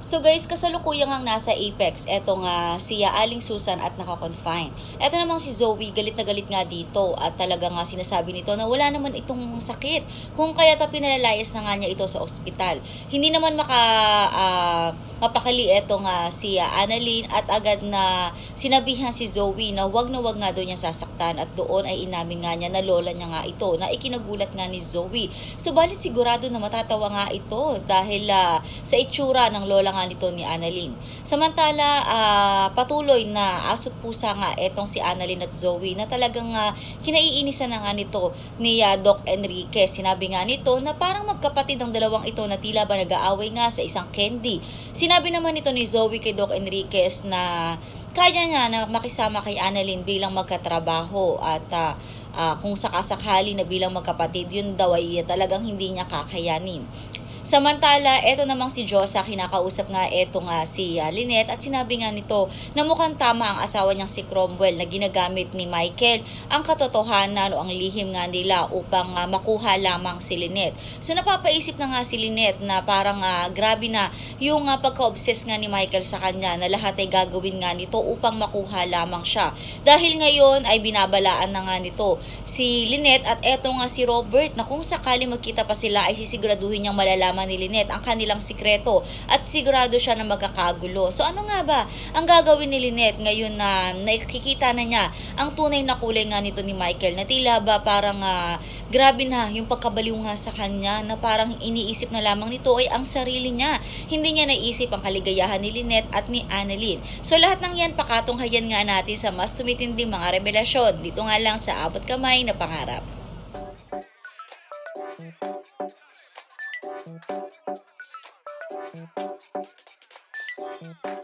So guys, kasalukuyang ang nasa Apex. Eto nga si Aling Susan at naka-confine. Eto namang si Zoe, galit na galit nga dito at talaga nga sinasabi nito na wala naman itong sakit. Kung kaya ta pinalalayas na nga niya ito sa ospital. Hindi naman maka uh, mapakali eto nga si Annalyn at agad na sinabihan si Zoe na wag na wag nga doon niya sasaktan at doon ay inamin nga niya na lola niya nga ito na ikinagulat nga ni Zoe. Subalit sigurado na matatawa nga ito dahil uh, sa itsura ng lola nga nito ni Annalyn. Samantala, uh, patuloy na asot pusa nga etong si Annalyn at Zoe na talagang uh, kinaiinisan na nga nito ni uh, Doc Enrique. Sinabi nga nito na parang magkapatid ang dalawang ito na tila ba nag-aaway nga sa isang candy. Sinabi naman ito ni Zoe kay Doc Enriquez na kaya niya na makisama kay Annalyn bilang magkatrabaho at uh, uh, kung sakasakali na bilang magkapatid, yun daw ay talagang hindi niya kakayanin. Samantala, eto namang si Josa, kinakausap nga eto nga si uh, Lynette at sinabi nga nito na mukhang tama ang asawa niyang si Cromwell na ginagamit ni Michael ang katotohanan o ang lihim nga nila upang uh, makuha lamang si Lynette. So napapaisip na nga si Lynette na parang uh, grabe na yung uh, pagka-obsess nga ni Michael sa kanya na lahat ay gagawin nga nito upang makuha lamang siya. Dahil ngayon ay binabalaan na nga nito si Lynette at eto nga si Robert na kung sakali magkita pa sila ay sisiguraduhin niyang malalaman nalaman ni Lynette ang kanilang sikreto at sigurado siya na magkakagulo. So ano nga ba ang gagawin ni Lynette ngayon na nakikita na niya ang tunay na kulay nga nito ni Michael na tila ba parang uh, grabe na yung pagkabaliw nga sa kanya na parang iniisip na lamang nito ay ang sarili niya. Hindi niya naisip ang kaligayahan ni Lynette at ni Annalyn. So lahat ng yan pakatunghayan nga natin sa mas tumitinding mga revelasyon dito nga lang sa abot kamay na pangarap. Thank you.